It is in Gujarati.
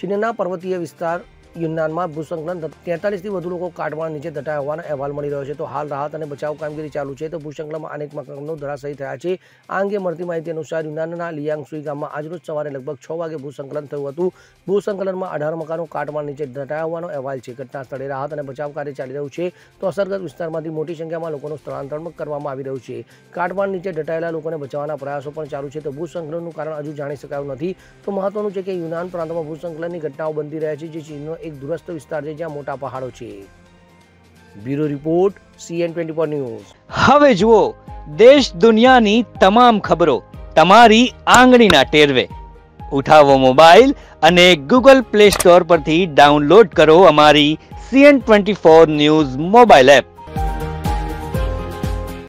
चिनना पर्वतीय विस्तार યુનાનમાં ભૂસ્ખલનતા 43 થી વધુ લોકોને કાટમાળ નીચે દટાયાવાના અહેવાલ મળી રહ્યો છે તો હાલ રાહત અને બચાવ કામગીરી ચાલી છે તો ભૂસ્ખલનમાં અનેક મકાનો ધરાશાયી થયા છે આ અંગે મળતી માહિતી અનુસાર યુનાનના લિયાંગસુઈ ગામમાં આજરોજ સવારે લગભગ 6 વાગે ભૂસ્ખલન થયું હતું ભૂસ્ખલનમાં 18 મકાનો કાટમાળ નીચે દટાયાવાના અહેવાલ છે ઘટના સ્થળે રાહત અને બચાવ કાર્ય ચાલી રહ્યું છે તો અસરગ્રસ્ત વિસ્તારમાંથી મોટી સંખ્યામાં લોકોનું સ્થળાંતરનક કરવામાં આવી રહ્યું છે કાટમાળ નીચે દટાયેલા લોકોને બચાવવાના પ્રયાસો પણ ચાલુ છે તો ભૂસ્ખલનનું કારણ હજુ જાણી શકાયું નથી તો મહત્વનું છે કે યુનાન પ્રાંતમાં ભૂસ્ખલનની ઘટનાઓ બંધી રહે છે જે ચીનનો એક દૂરસ્થ વિસ્તાર છે જ્યાં મોટા પહાડો છે bureau report CN twenty four news હવે જુઓ દેશ દુનિયાની તમામ ખબરો તમારી આંગળીના ટેરવે ઉઠાવો મોબાઈલ અને ગૂગલ પ્લે સ્ટોર પરથી ડાઉનલોડ કરો અમારી CN twenty four news mobile app